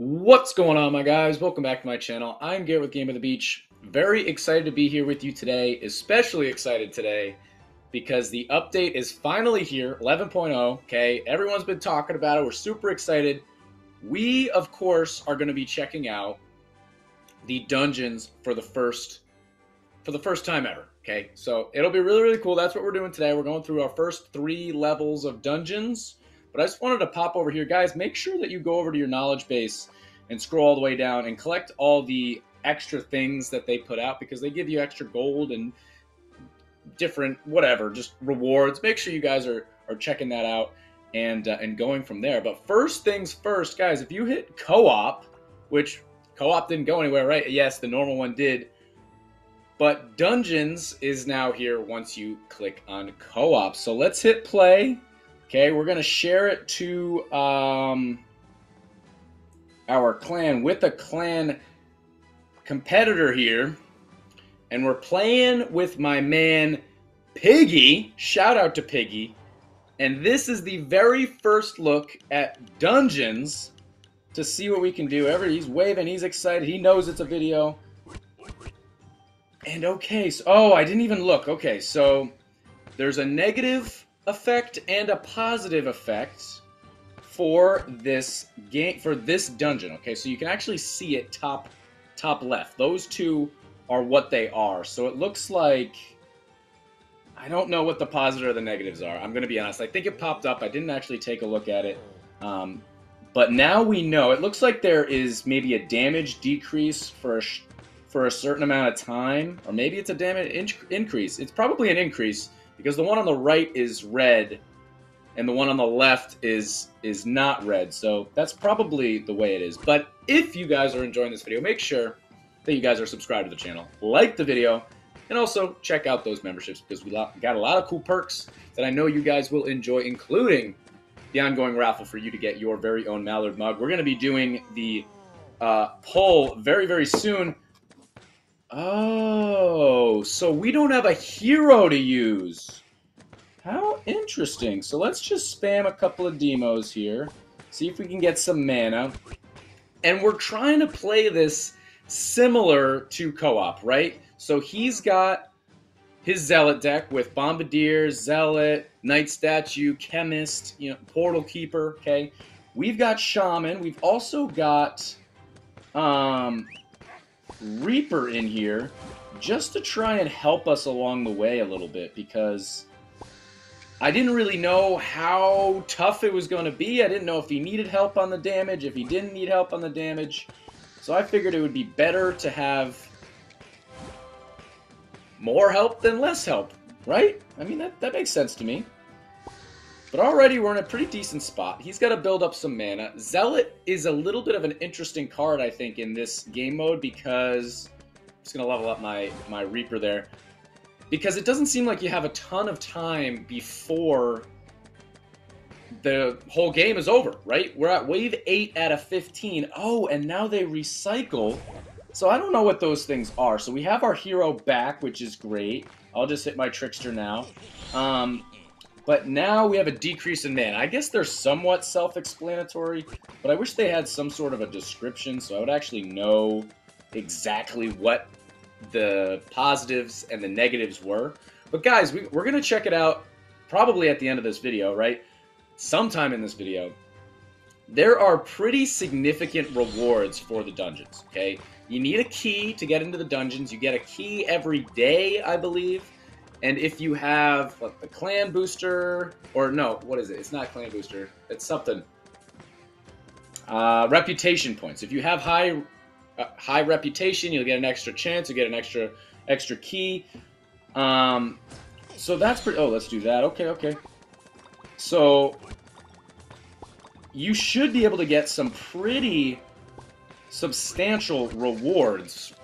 What's going on, my guys? Welcome back to my channel. I'm Garrett with Game by the Beach. Very excited to be here with you today, especially excited today because the update is finally here, 11.0. Okay, everyone's been talking about it. We're super excited. We, of course, are going to be checking out the dungeons for the first for the first time ever. Okay, so it'll be really, really cool. That's what we're doing today. We're going through our first three levels of dungeons. But I just wanted to pop over here, guys. Make sure that you go over to your knowledge base and scroll all the way down and collect all the extra things that they put out because they give you extra gold and different whatever, just rewards. Make sure you guys are are checking that out and uh, and going from there. But first things first, guys. If you hit co-op, which co-op didn't go anywhere, right? Yes, the normal one did. But Dungeons is now here once you click on co-op. So let's hit play Okay, we're going to share it to um, our clan with a clan competitor here. And we're playing with my man Piggy. Shout out to Piggy. And this is the very first look at Dungeons to see what we can do. Every, he's waving, he's excited, he knows it's a video. And okay, so oh, I didn't even look. Okay, so there's a negative effect and a positive effect for this game for this dungeon. Okay, so you can actually see it top top left. Those two are what they are. So it looks like I don't know what the positive or the negatives are. I'm going to be honest. I think it popped up. I didn't actually take a look at it. Um, but now we know. It looks like there is maybe a damage decrease for a for a certain amount of time, or maybe it's a damage in increase. It's probably an increase because the one on the right is red and the one on the left is is not red. So that's probably the way it is. But if you guys are enjoying this video, make sure that you guys are subscribed to the channel, like the video, and also check out those memberships because we got a lot of cool perks that I know you guys will enjoy, including the ongoing raffle for you to get your very own Mallard mug. We're going to be doing the uh, poll very, very soon. Oh, so we don't have a hero to use. How interesting. So let's just spam a couple of demos here. See if we can get some mana. And we're trying to play this similar to co-op, right? So he's got his Zealot deck with Bombardier, Zealot, Knight Statue, Chemist, you know, Portal Keeper, okay? We've got Shaman. We've also got um, Reaper in here just to try and help us along the way a little bit because I didn't really know how tough it was going to be. I didn't know if he needed help on the damage, if he didn't need help on the damage. So I figured it would be better to have more help than less help, right? I mean, that, that makes sense to me. But already we're in a pretty decent spot. He's got to build up some mana. Zealot is a little bit of an interesting card, I think, in this game mode because... I'm just going to level up my, my Reaper there. Because it doesn't seem like you have a ton of time before the whole game is over, right? We're at wave 8 out of 15. Oh, and now they recycle. So I don't know what those things are. So we have our hero back, which is great. I'll just hit my Trickster now. Um, but now we have a decrease in mana. I guess they're somewhat self-explanatory, but I wish they had some sort of a description so I would actually know exactly what the positives and the negatives were. But guys, we, we're going to check it out probably at the end of this video, right? Sometime in this video. There are pretty significant rewards for the dungeons, okay? You need a key to get into the dungeons. You get a key every day, I believe. And if you have what, the clan booster, or no, what is it? It's not clan booster. It's something. Uh, reputation points. If you have high uh, high reputation, you'll get an extra chance. You get an extra extra key. Um, so that's pretty. Oh, let's do that. Okay, okay. So you should be able to get some pretty substantial rewards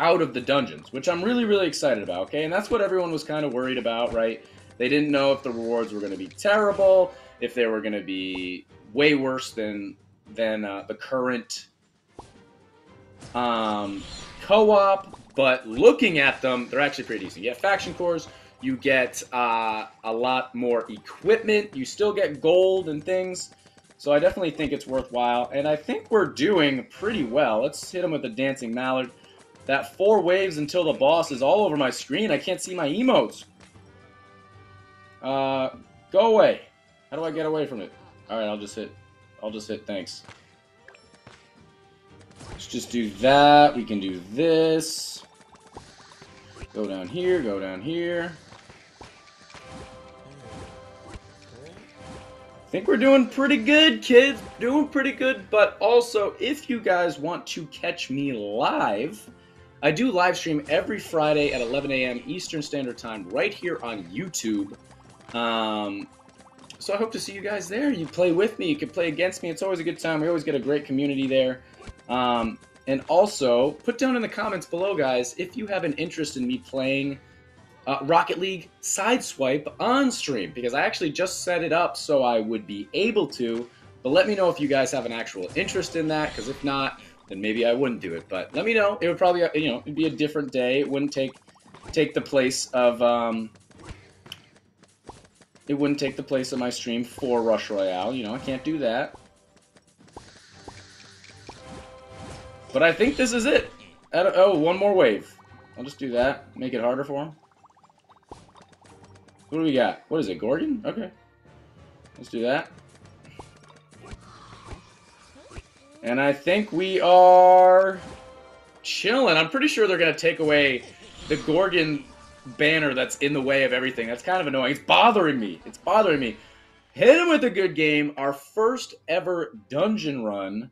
out of the dungeons, which I'm really, really excited about, okay? And that's what everyone was kind of worried about, right? They didn't know if the rewards were going to be terrible, if they were going to be way worse than than uh, the current um, co-op, but looking at them, they're actually pretty decent. You get faction cores, you get uh, a lot more equipment, you still get gold and things. So I definitely think it's worthwhile, and I think we're doing pretty well. Let's hit him with a Dancing Mallard. That four waves until the boss is all over my screen. I can't see my emotes. Uh, go away. How do I get away from it? Alright, I'll just hit. I'll just hit thanks. Let's just do that. We can do this. Go down here, go down here. I think we're doing pretty good, kids. Doing pretty good, but also, if you guys want to catch me live, I do live stream every Friday at 11 a.m. Eastern Standard Time right here on YouTube. Um, so I hope to see you guys there. You play with me, you can play against me. It's always a good time. We always get a great community there. Um, and also, put down in the comments below, guys, if you have an interest in me playing uh, Rocket League Sideswipe on stream because I actually just set it up so I would be able to. But let me know if you guys have an actual interest in that because if not, then maybe I wouldn't do it. But let me know. It would probably, you know, it'd be a different day. It wouldn't take take the place of um, it wouldn't take the place of my stream for Rush Royale. You know, I can't do that. But I think this is it. Oh, one more wave. I'll just do that. Make it harder for him. What do we got? What is it, Gorgon? Okay. Let's do that. And I think we are chilling. I'm pretty sure they're going to take away the Gorgon banner that's in the way of everything. That's kind of annoying. It's bothering me. It's bothering me. Hit him with a good game. Our first ever dungeon run.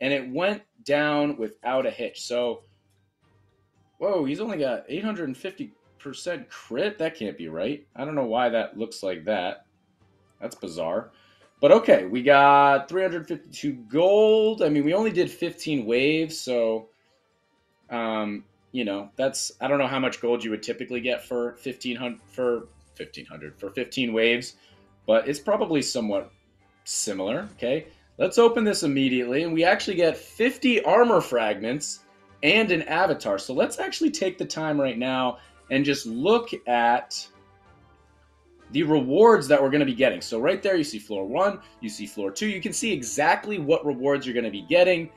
And it went down without a hitch. So, whoa, he's only got 850 percent crit? That can't be right. I don't know why that looks like that. That's bizarre. But okay, we got 352 gold. I mean, we only did 15 waves, so um, you know, that's I don't know how much gold you would typically get for 1500 for 1500 for 15 waves, but it's probably somewhat similar, okay? Let's open this immediately and we actually get 50 armor fragments and an avatar. So let's actually take the time right now and just look at the rewards that we're going to be getting. So right there, you see floor one, you see floor two. You can see exactly what rewards you're going to be getting.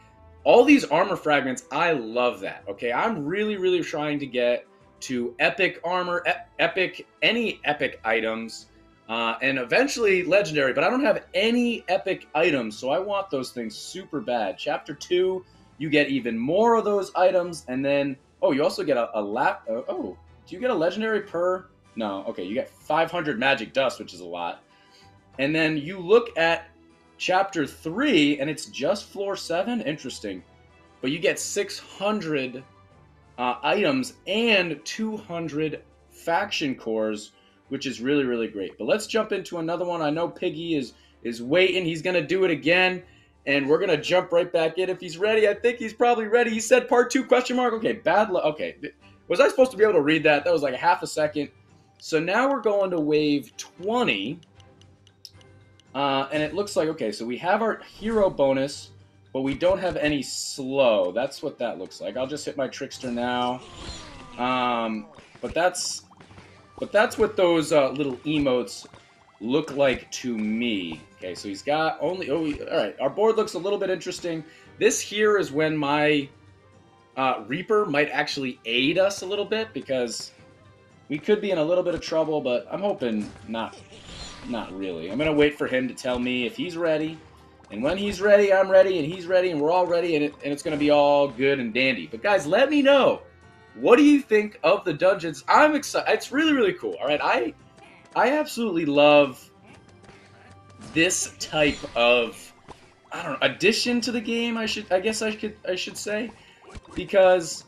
All these armor fragments, I love that. Okay, I'm really, really trying to get to epic armor, e epic, any epic items, uh, and eventually legendary. But I don't have any epic items, so I want those things super bad. Chapter two, you get even more of those items, and then oh, you also get a, a lap. Uh, oh, do you get a legendary per? No. Okay, you get 500 magic dust, which is a lot. And then you look at chapter 3 and it's just floor 7. Interesting. But you get 600 uh, items and 200 faction cores, which is really really great. But let's jump into another one. I know Piggy is is waiting. He's going to do it again and we're gonna jump right back in if he's ready. I think he's probably ready. He said part two question mark. Okay, bad luck. Okay, was I supposed to be able to read that? That was like a half a second. So now we're going to wave 20. Uh, and it looks like, okay, so we have our hero bonus, but we don't have any slow. That's what that looks like. I'll just hit my Trickster now. Um, but that's but that's what those uh, little emotes look like to me. Okay, so he's got only... Oh, all right, our board looks a little bit interesting. This here is when my uh, Reaper might actually aid us a little bit because we could be in a little bit of trouble, but I'm hoping not. Not really. I'm gonna wait for him to tell me if he's ready, and when he's ready, I'm ready, and he's ready, and we're all ready, and, it, and it's gonna be all good and dandy. But guys, let me know. What do you think of the dungeons? I'm excited. It's really, really cool. All right, I, I absolutely love this type of, I don't know, addition to the game. I should, I guess I could, I should say because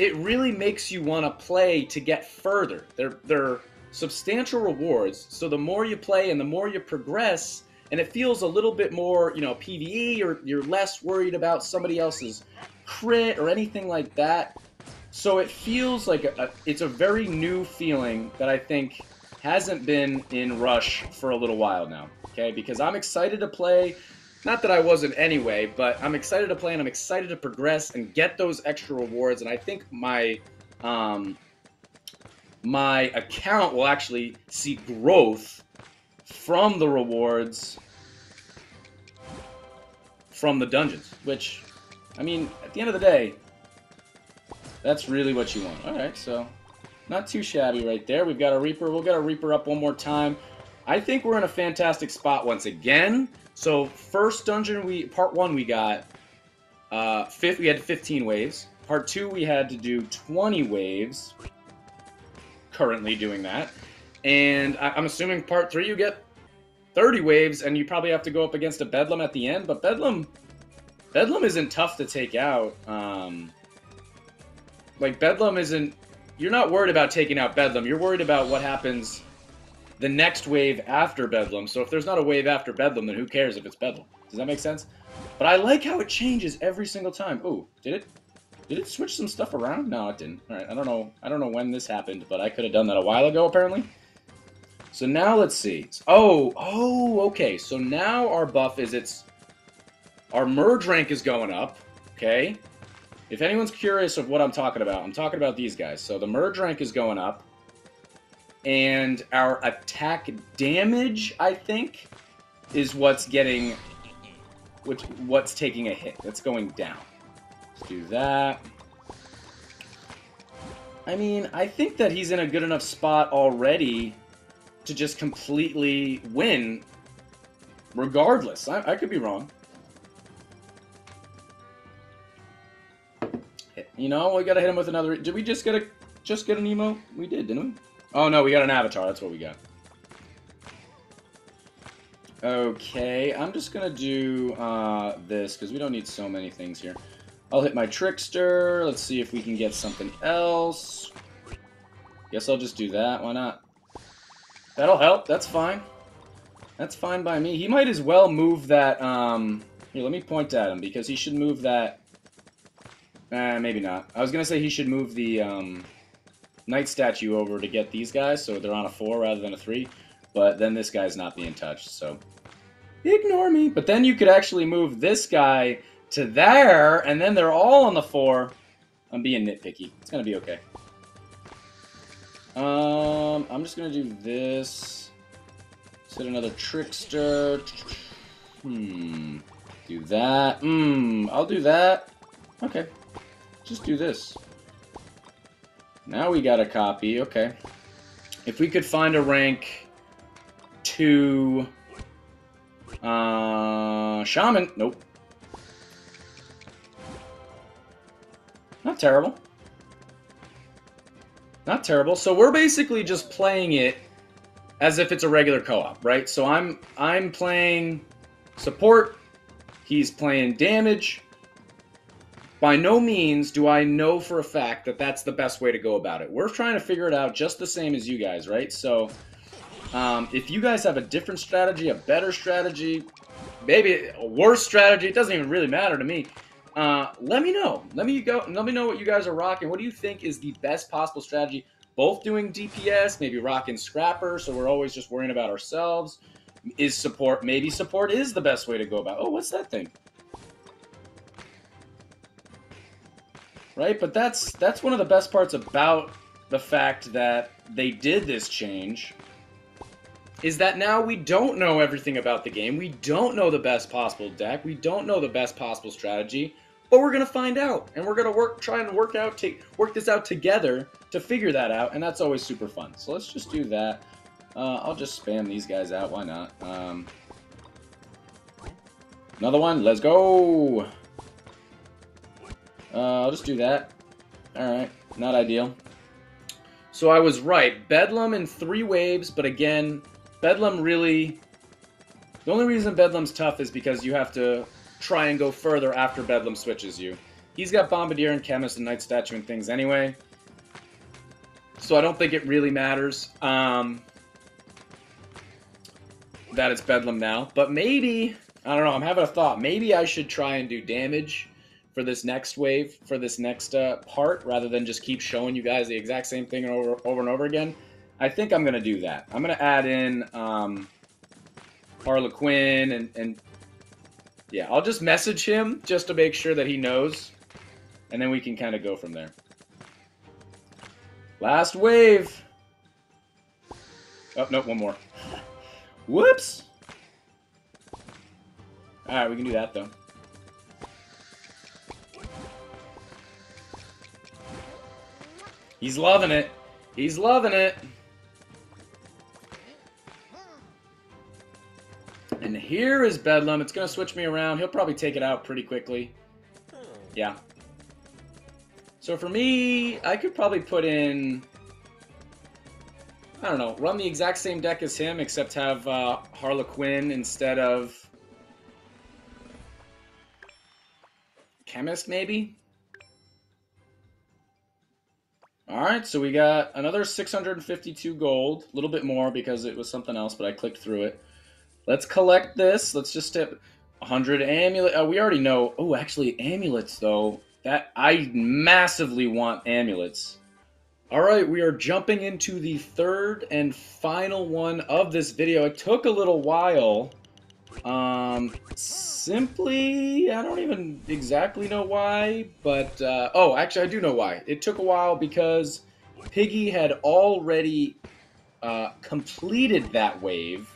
it really makes you want to play to get further. They're they're substantial rewards. So the more you play and the more you progress, and it feels a little bit more, you know, PVE or you're less worried about somebody else's crit or anything like that. So it feels like a, it's a very new feeling that I think hasn't been in Rush for a little while now. Okay, because I'm excited to play not that I wasn't anyway, but I'm excited to play and I'm excited to progress and get those extra rewards. And I think my um, my account will actually see growth from the rewards from the dungeons, which, I mean, at the end of the day, that's really what you want. All right, so not too shabby right there. We've got a Reaper. We'll get a Reaper up one more time. I think we're in a fantastic spot once again. So first dungeon, we part one we got uh, fifth. We had 15 waves. Part two, we had to do 20 waves. Currently doing that, and I, I'm assuming part three you get 30 waves, and you probably have to go up against a Bedlam at the end. But Bedlam, Bedlam isn't tough to take out. Um, like Bedlam isn't. You're not worried about taking out Bedlam. You're worried about what happens the next wave after Bedlam. So if there's not a wave after Bedlam, then who cares if it's Bedlam? Does that make sense? But I like how it changes every single time. Oh, did it? Did it switch some stuff around? No, it didn't. All right, I don't know. I don't know when this happened, but I could have done that a while ago, apparently. So now let's see. Oh, oh, okay. So now our buff is it's our merge rank is going up. Okay. If anyone's curious of what I'm talking about, I'm talking about these guys. So the merge rank is going up and our attack damage, I think, is what's getting, which what's taking a hit. That's going down. Let's do that. I mean, I think that he's in a good enough spot already to just completely win, regardless. I, I could be wrong. You know, we gotta hit him with another. Did we just get a just get an emo? We did, didn't we? Oh no, we got an avatar. That's what we got. Okay, I'm just gonna do uh, this because we don't need so many things here. I'll hit my trickster. Let's see if we can get something else. Guess I'll just do that. Why not? That'll help. That's fine. That's fine by me. He might as well move that. Um, here, let me point at him because he should move that. Eh, maybe not. I was gonna say he should move the. Um, Knight statue over to get these guys, so they're on a 4 rather than a 3. But then this guy's not being touched, so ignore me. But then you could actually move this guy to there, and then they're all on the 4. I'm being nitpicky. It's going to be okay. Um, I'm just going to do this. Set another Trickster. Hmm. Do that. Hmm. I'll do that. Okay. Just do this. Now we got a copy, okay. If we could find a rank 2... Uh, Shaman, nope. Not terrible. Not terrible. So we're basically just playing it as if it's a regular co-op, right? So I'm I'm playing support, he's playing damage, by no means do I know for a fact that that's the best way to go about it. We're trying to figure it out just the same as you guys, right? So, um, if you guys have a different strategy, a better strategy, maybe a worse strategy, it doesn't even really matter to me. Uh, let me know. Let me go. Let me know what you guys are rocking. What do you think is the best possible strategy? Both doing DPS, maybe rocking Scrapper, so we're always just worrying about ourselves. Is support? Maybe support is the best way to go about. Oh, what's that thing? Right? But that's that's one of the best parts about the fact that they did this change is that now we don't know everything about the game. We don't know the best possible deck. We don't know the best possible strategy, but we're gonna find out, and we're gonna work, try and work out, take, work this out together to figure that out, and that's always super fun. So let's just do that. Uh, I'll just spam these guys out. Why not? Um, another one. Let's go. Uh, I'll just do that. Alright, not ideal. So I was right. Bedlam in three waves, but again, Bedlam really... The only reason Bedlam's tough is because you have to try and go further after Bedlam switches you. He's got Bombardier and Chemist and Knight Statue and things anyway. So I don't think it really matters um, that it's Bedlam now. But maybe, I don't know, I'm having a thought. Maybe I should try and do damage for this next wave, for this next uh, part, rather than just keep showing you guys the exact same thing over, over and over again. I think I'm going to do that. I'm going to add in um, Harlequin and, and yeah, I'll just message him just to make sure that he knows, and then we can kind of go from there. Last wave. Oh, no, one more. Whoops. All right, we can do that, though. He's loving it. He's loving it. And here is Bedlam. It's going to switch me around. He'll probably take it out pretty quickly. Yeah. So for me, I could probably put in... I don't know, run the exact same deck as him, except have uh, Harlequin instead of... Chemist, maybe? Alright, so we got another 652 gold. A little bit more because it was something else, but I clicked through it. Let's collect this. Let's just step 100 amulet. Uh, we already know. Oh, actually, amulets though. That I massively want amulets. All right, we are jumping into the third and final one of this video. It took a little while. Um, simply, I don't even exactly know why, but uh, oh, actually, I do know why. It took a while because Piggy had already uh, completed that wave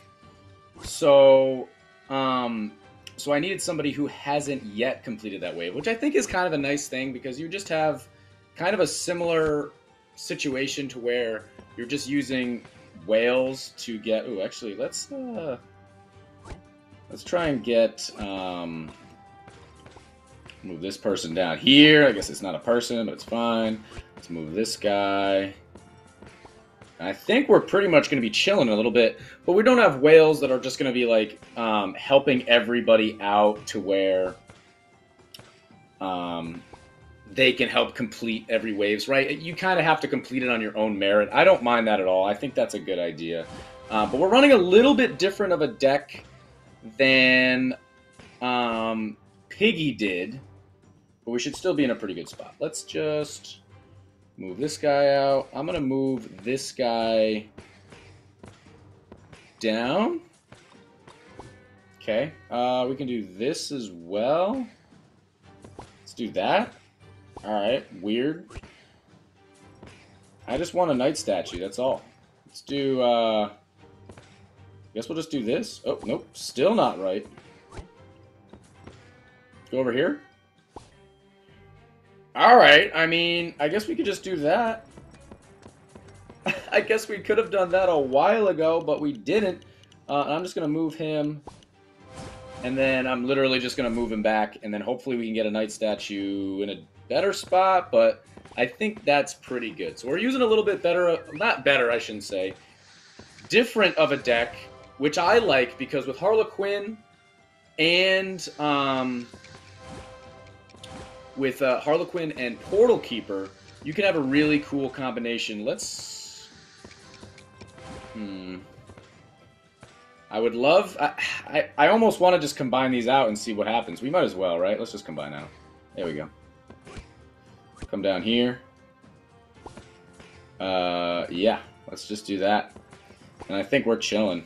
so, um, so I needed somebody who hasn't yet completed that wave, which I think is kind of a nice thing because you just have kind of a similar situation to where you're just using whales to get. Oh, actually, let's uh, let's try and get um, move this person down here. I guess it's not a person, but it's fine. Let's move this guy. I think we're pretty much going to be chilling a little bit, but we don't have whales that are just going to be like um, helping everybody out to where um, they can help complete every waves, right? You kind of have to complete it on your own merit. I don't mind that at all. I think that's a good idea. Uh, but we're running a little bit different of a deck than um, Piggy did, but we should still be in a pretty good spot. Let's just Move this guy out. I'm going to move this guy down. Okay. Uh, we can do this as well. Let's do that. Alright, weird. I just want a knight statue, that's all. Let's do, uh... Guess we'll just do this. Oh, nope. Still not right. Go over here. Alright, I mean, I guess we could just do that. I guess we could have done that a while ago, but we didn't. Uh, I'm just going to move him. And then I'm literally just going to move him back. And then hopefully we can get a knight statue in a better spot. But I think that's pretty good. So we're using a little bit better, not better, I shouldn't say, different of a deck, which I like because with Harlequin and um, with uh, Harlequin and Portal Keeper, you can have a really cool combination. Let's... Hmm... I would love... I, I, I almost want to just combine these out and see what happens. We might as well, right? Let's just combine out. There we go. Come down here. Uh, yeah. Let's just do that. And I think we're chilling.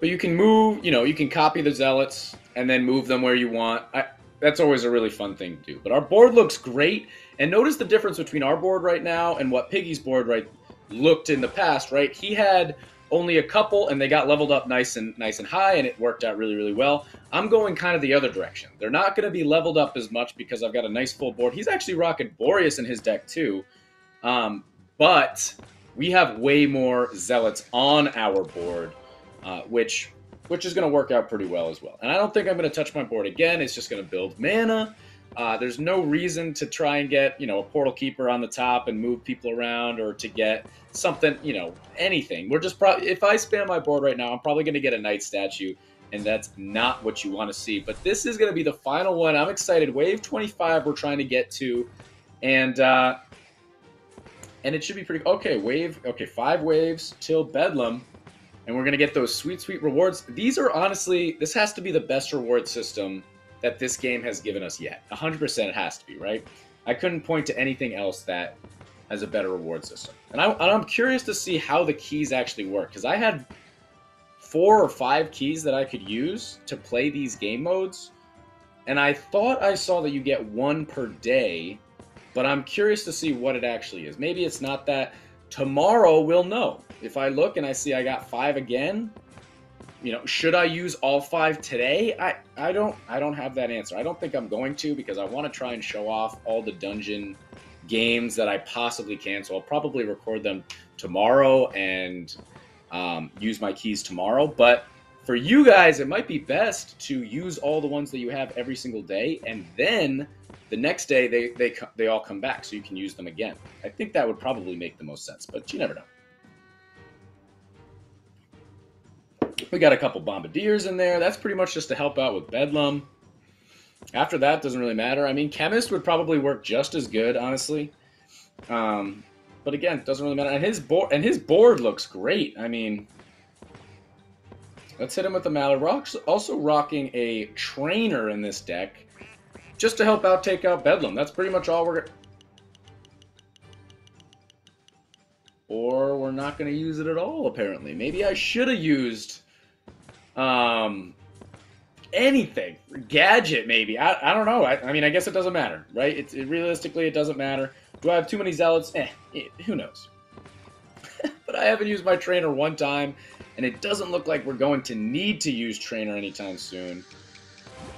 But you can move, you know, you can copy the Zealots and then move them where you want. I, that's always a really fun thing to do. But our board looks great, and notice the difference between our board right now and what Piggy's board right looked in the past. Right, he had only a couple, and they got leveled up nice and nice and high, and it worked out really really well. I'm going kind of the other direction. They're not going to be leveled up as much because I've got a nice full board. He's actually rocking Boreas in his deck too, um, but we have way more zealots on our board, uh, which which is going to work out pretty well as well. And I don't think I'm going to touch my board again. It's just going to build mana. Uh, there's no reason to try and get, you know, a portal keeper on the top and move people around or to get something, you know, anything. We're just probably, if I spam my board right now, I'm probably going to get a knight statue, and that's not what you want to see. But this is going to be the final one. I'm excited. Wave 25 we're trying to get to, and, uh, and it should be pretty, okay, wave, okay, five waves till Bedlam and we're going to get those sweet, sweet rewards. These are honestly, this has to be the best reward system that this game has given us yet. 100% it has to be, right? I couldn't point to anything else that has a better reward system. And, I, am curious to see how the keys actually work, because I had four or five keys that I could use to play these game modes, and I thought I saw that you get one per day, but I'm curious to see what it actually is. Maybe it's not that. Tomorrow we'll know. If I look and I see I got five again, you know, should I use all five today? I, I don't I don't have that answer. I don't think I'm going to because I want to try and show off all the dungeon games that I possibly can. So I'll probably record them tomorrow and um, use my keys tomorrow. But for you guys, it might be best to use all the ones that you have every single day, and then the next day they they they all come back, so you can use them again. I think that would probably make the most sense, but you never know. We got a couple bombardiers in there. That's pretty much just to help out with Bedlam. After that, doesn't really matter. I mean, Chemist would probably work just as good, honestly. Um, but again, doesn't really matter. And his board and his board looks great. I mean, let's hit him with the Mallard. We're also rocking a trainer in this deck, just to help out take out Bedlam. That's pretty much all we're. Or we're not going to use it at all. Apparently, maybe I should have used um, anything, gadget maybe. I, I don't know. I, I mean, I guess it doesn't matter, right? It's it, realistically, it doesn't matter. Do I have too many zealots? Eh, it, who knows? but I haven't used my trainer one time, and it doesn't look like we're going to need to use trainer anytime soon.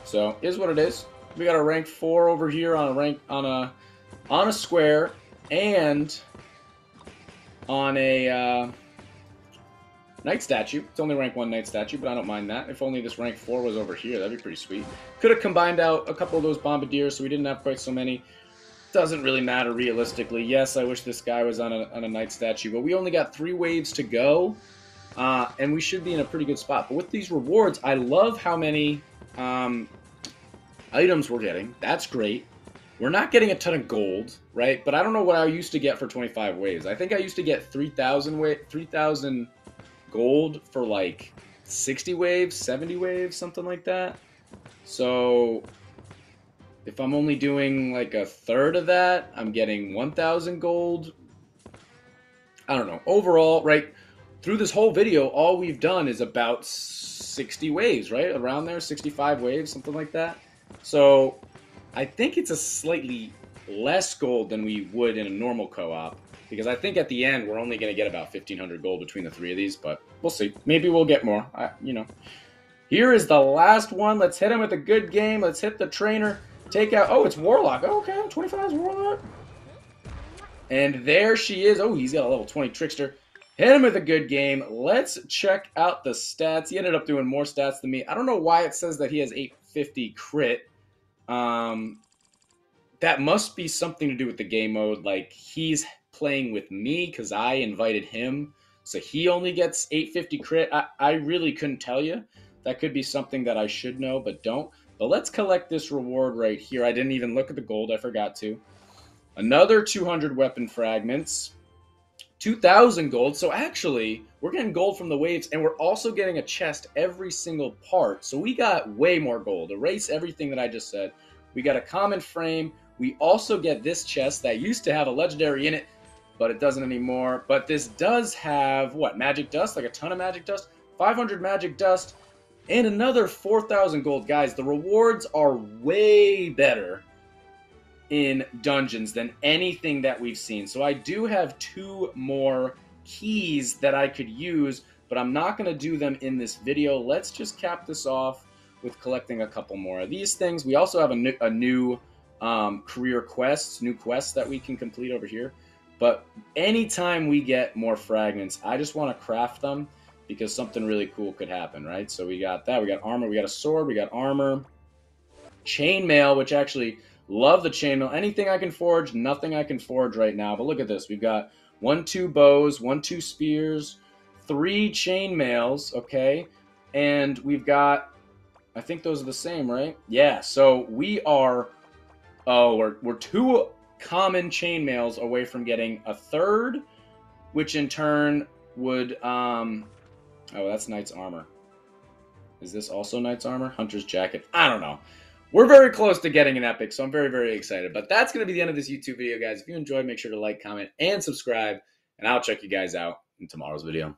So, is what it is. We got a rank four over here on a rank on a on a square and on a. Uh, Knight statue. It's only rank 1 Knight statue, but I don't mind that. If only this rank 4 was over here, that'd be pretty sweet. Could have combined out a couple of those Bombardiers so we didn't have quite so many. Doesn't really matter realistically. Yes, I wish this guy was on a, on a Knight statue, but we only got three waves to go, uh, and we should be in a pretty good spot. But with these rewards, I love how many um, items we're getting. That's great. We're not getting a ton of gold, right? But I don't know what I used to get for 25 waves. I think I used to get 3,000 wa- 3,000 gold for like 60 waves, 70 waves, something like that. So if I'm only doing like a third of that, I'm getting 1,000 gold. I don't know. Overall, right, through this whole video, all we've done is about 60 waves, right? Around there, 65 waves, something like that. So I think it's a slightly less gold than we would in a normal co-op because I think at the end we're only going to get about 1500 gold between the three of these, but we'll see. Maybe we'll get more. I, you know. Here is the last one. Let's hit him with a good game. Let's hit the trainer. Take out. Oh, it's Warlock. Oh, okay, 25 is Warlock. And there she is. Oh, he's got a level 20 Trickster. Hit him with a good game. Let's check out the stats. He ended up doing more stats than me. I don't know why it says that he has 850 crit. Um, that must be something to do with the game mode. Like, he's playing with me because I invited him. So he only gets 850 crit. I, I really couldn't tell you. That could be something that I should know, but don't. But let's collect this reward right here. I didn't even look at the gold. I forgot to. Another 200 weapon fragments. 2,000 gold. So actually, we're getting gold from the waves, and we're also getting a chest every single part. So we got way more gold. Erase everything that I just said. We got a common frame. We also get this chest that used to have a legendary in it but it doesn't anymore. But this does have what magic dust, like a ton of magic dust, 500 magic dust, and another 4,000 gold. Guys, the rewards are way better in dungeons than anything that we've seen. So I do have two more keys that I could use, but I'm not going to do them in this video. Let's just cap this off with collecting a couple more of these things. We also have a new, a new um, career quests, new quests that we can complete over here. But anytime we get more fragments, I just want to craft them because something really cool could happen, right? So we got that. We got armor. We got a sword. We got armor. Chainmail, which actually love the chainmail. Anything I can forge, nothing I can forge right now. But look at this. We've got one, two bows, one, two spears, three chainmails, okay? And we've got, I think those are the same, right? Yeah, so we are, oh, we're, we're two common chainmails away from getting a third, which in turn would um oh that's knight's armor. Is this also knight's armor? Hunter's jacket. I don't know. We're very close to getting an epic, so I'm very, very excited. But that's going to be the end of this YouTube video, guys. If you enjoyed, make sure to like, comment, and subscribe. And I'll check you guys out in tomorrow's video.